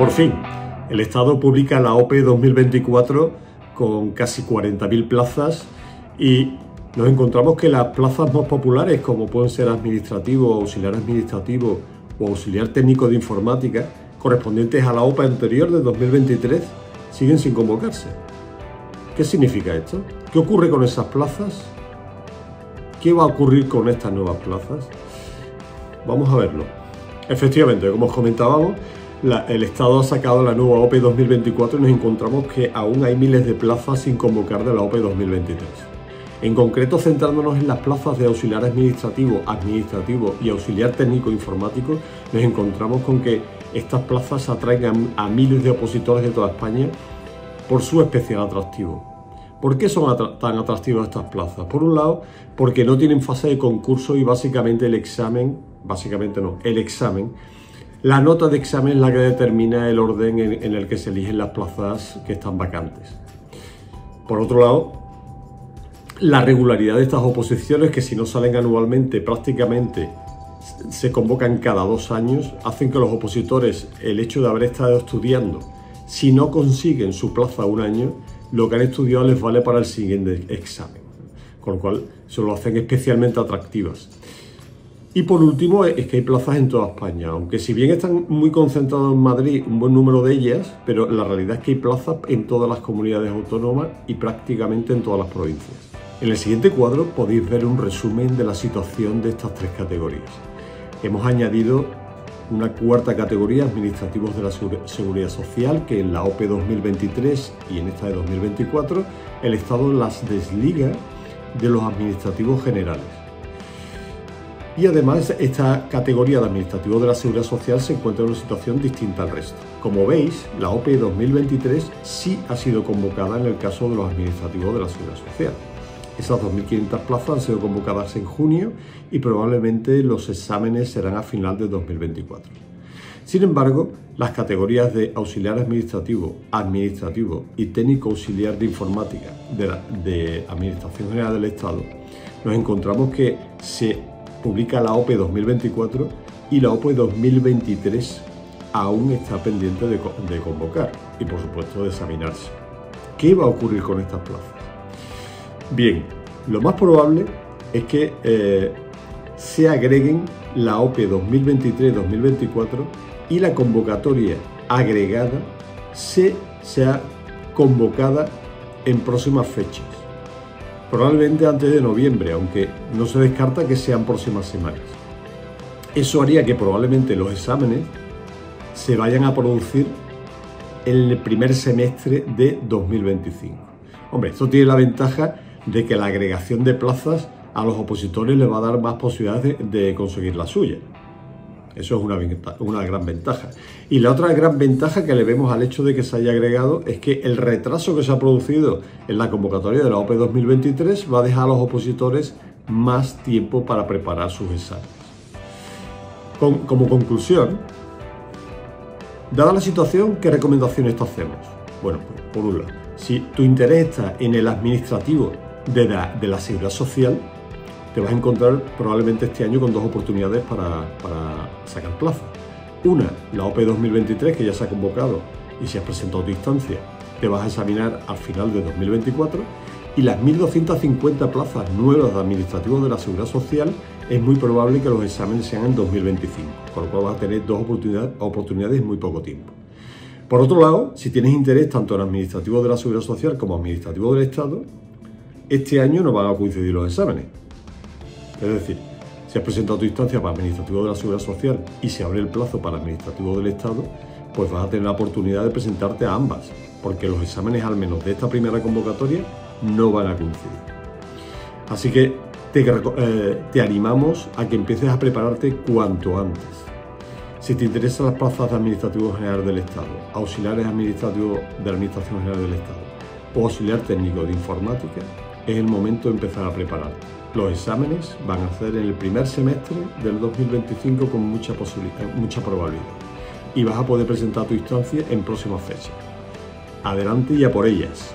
Por fin, el Estado publica la OPE 2024 con casi 40.000 plazas y nos encontramos que las plazas más populares, como pueden ser administrativo, auxiliar administrativo o auxiliar técnico de informática, correspondientes a la OPE anterior de 2023, siguen sin convocarse. ¿Qué significa esto? ¿Qué ocurre con esas plazas? ¿Qué va a ocurrir con estas nuevas plazas? Vamos a verlo. Efectivamente, como os comentábamos, el Estado ha sacado la nueva OPE 2024 y nos encontramos que aún hay miles de plazas sin convocar de la OPE 2023. En concreto, centrándonos en las plazas de auxiliar administrativo, administrativo y auxiliar técnico informático, nos encontramos con que estas plazas atraen a miles de opositores de toda España por su especial atractivo. ¿Por qué son tan atractivas estas plazas? Por un lado, porque no tienen fase de concurso y básicamente el examen, básicamente no, el examen, la nota de examen es la que determina el orden en, el que se eligen las plazas que están vacantes. Por otro lado, la regularidad de estas oposiciones, que si no salen anualmente, prácticamente se convocan cada dos años, hacen que los opositores, el hecho de haber estado estudiando, si no consiguen su plaza un año, lo que han estudiado les vale para el siguiente examen, con lo cual se lo hacen especialmente atractivas. Y por último es que hay plazas en toda España, aunque si bien están muy concentradas en Madrid un buen número de ellas, pero la realidad es que hay plazas en todas las comunidades autónomas y prácticamente en todas las provincias. En el siguiente cuadro podéis ver un resumen de la situación de estas tres categorías. Hemos añadido una cuarta categoría, administrativos de la seguridad social, que en la OPE 2023 y en esta de 2024 el Estado las desliga de los administrativos generales. Y además esta categoría de administrativos de la seguridad social se encuentra en una situación distinta al resto. Como veis, la OPE 2023 sí ha sido convocada en el caso de los administrativos de la seguridad social. Esas 2.500 plazas han sido convocadas en junio y probablemente los exámenes serán a final de 2024. Sin embargo, las categorías de auxiliar administrativo, administrativo y técnico auxiliar de informática de, la, de Administración General del Estado, nos encontramos que se publica la OPE 2024 y la OPE 2023 aún está pendiente de, convocar y por supuesto de examinarse. ¿Qué va a ocurrir con estas plazas? Bien, lo más probable es que eh, se agreguen la OPE 2023-2024 y la convocatoria agregada se sea convocada en próximas fechas. Probablemente antes de noviembre, aunque no se descarta que sean próximas semanas. Eso haría que probablemente los exámenes se vayan a producir en el primer semestre de 2025. Hombre, esto tiene la ventaja de que la agregación de plazas a los opositores les va a dar más posibilidades de, conseguir la suya. Eso es una, una, gran ventaja. Y la otra gran ventaja que le vemos al hecho de que se haya agregado es que el retraso que se ha producido en la convocatoria de la OPE 2023 va a dejar a los opositores más tiempo para preparar sus exámenes. como conclusión, dada la situación, ¿qué recomendaciones te hacemos? Bueno, pues, por un lado, si tu interés está en el administrativo de la, seguridad social, te vas a encontrar probablemente este año con dos oportunidades para, sacar plaza. Una, la OPE 2023, que ya se ha convocado y si has presentado tu instancia, te vas a examinar al final de 2024. Y las 1.250 plazas nuevas de administrativos de la seguridad social, es muy probable que los exámenes sean en 2025, con lo cual vas a tener dos oportunidades, en muy poco tiempo. Por otro lado, si tienes interés tanto en administrativo de la seguridad social como administrativo del Estado, este año no van a coincidir los exámenes. Es decir, si has presentado tu instancia para administrativo de la Seguridad Social y se abre el plazo para administrativo del Estado, pues vas a tener la oportunidad de presentarte a ambas, porque los exámenes, al menos de esta primera convocatoria, no van a coincidir. Así que te, eh, animamos a que empieces a prepararte cuanto antes. Si te interesan las plazas de Administrativo General del Estado, auxiliares administrativos de Administración General del Estado o auxiliar técnico de informática, es el momento de empezar a preparar. Los exámenes van a ser en el primer semestre del 2025 con mucha, posibilidad, mucha probabilidad y vas a poder presentar tu instancia en próximas fechas. Adelante y a por ellas.